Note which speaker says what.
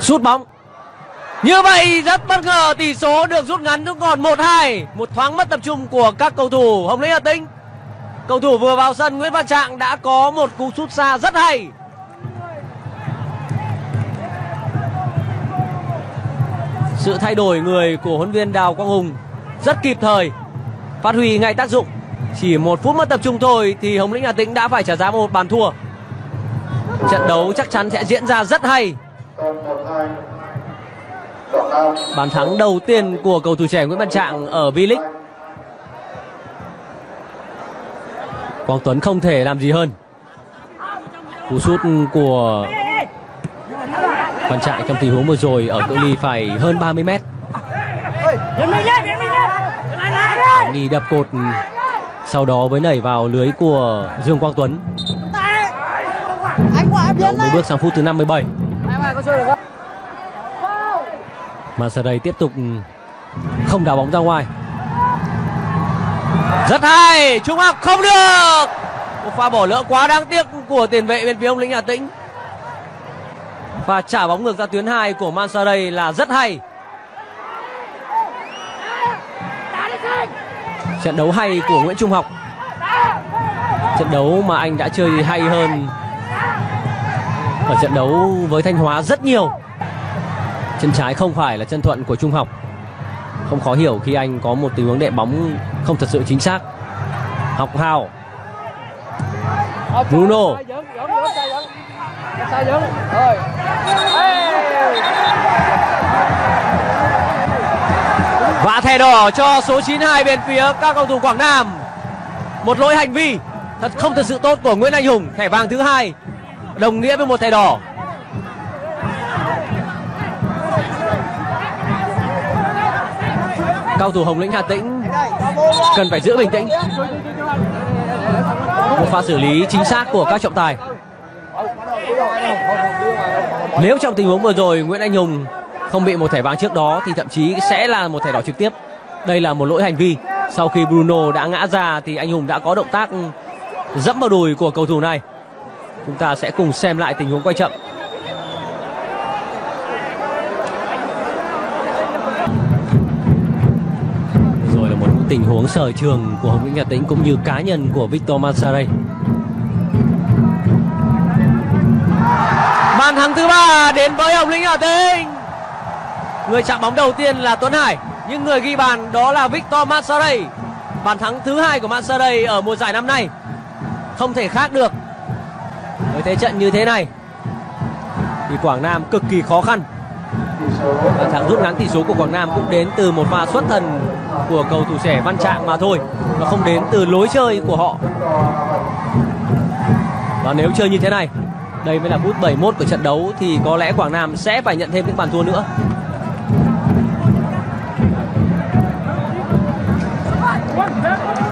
Speaker 1: Sút bóng. Như vậy, rất bất ngờ, tỷ số được rút ngắn xuống còn 1-2 Một thoáng mất tập trung của các cầu thủ. Hồng Lĩnh Hà Tĩnh. Cầu thủ vừa vào sân, Nguyễn Văn Trạng đã có một cú sút xa rất hay. Sự thay đổi người của huấn viên Đào Quang Hùng rất kịp thời, Phát huy ngay tác dụng. Chỉ một phút mất tập trung thôi thì Hồng Lĩnh Hà Tĩnh đã phải trả giá một bàn thua. Trận đấu chắc chắn sẽ diễn ra rất hay. Bàn thắng đầu tiên của cầu thủ trẻ Nguyễn Văn Trạng ở V-League. Quang Tuấn không thể làm gì hơn. Cú sút của Văn Trạng trong tình huống vừa rồi ở cự ly phải hơn 30 mét. Đi đập cột sau đó với nảy vào lưới của Dương Quang Tuấn. Đầu mới bước sang phút thứ 57 Masaday tiếp tục ừ, không đá bóng ra ngoài. Rất hay! Trung học không được! Một pha bỏ lỡ quá đáng tiếc của tiền vệ bên phía ông lĩnh hà tĩnh. Và trả bóng ngược ra tuyến 2 của Mansaray là rất hay. Trận đấu hay của Nguyễn Trung Học. Trận đấu mà anh đã chơi hay hơn ở trận đấu với Thanh Hóa rất nhiều. Chân trái không phải là chân thuận của Trung Học. Không khó hiểu khi anh có một tình huống đệm bóng không thật sự chính xác. Học hào. Bruno. Và thẻ đỏ cho số 92 bên phía các cầu thủ Quảng Nam. Một lỗi hành vi thật không thật sự tốt của Nguyễn Anh Hùng, thẻ vàng thứ hai, đồng nghĩa với một thẻ đỏ. Cao thủ Hồng Lĩnh Hà Tĩnh cần phải giữ bình tĩnh. Một pha xử lý chính xác của các trọng tài. Nếu trong tình huống vừa rồi Nguyễn Anh Hùng không bị một thẻ vàng trước đó thì thậm chí sẽ là một thẻ đỏ trực tiếp. Đây là một lỗi hành vi. Sau khi Bruno đã ngã ra thì anh Hùng đã có động tác dẫm vào đùi của cầu thủ này. Chúng ta sẽ cùng xem lại tình huống quay chậm. Rồi là một tình huống sở trường của Hồng Vĩnh Hà Tĩnh cũng như cá nhân của Victor Mansaray bàn thắng thứ ba đến với Hồng Lĩnh Hà Tĩnh người chạm bóng đầu tiên là Tuấn Hải. Nhưng người ghi bàn đó là Victor Mansaray bàn thắng thứ hai của Mansaray ở mùa giải năm nay. Không thể khác được. Với thế trận như thế này, thì Quảng Nam cực kỳ khó khăn. Bàn thắng rút ngắn tỷ số của Quảng Nam cũng đến từ một pha xuất thần của cầu thủ trẻ Văn Trạng mà thôi, và không đến từ lối chơi của họ. Và nếu chơi như thế này, đây mới là phút 71 của trận đấu, thì có lẽ Quảng Nam sẽ phải nhận thêm những bàn thua nữa. Gel, gel.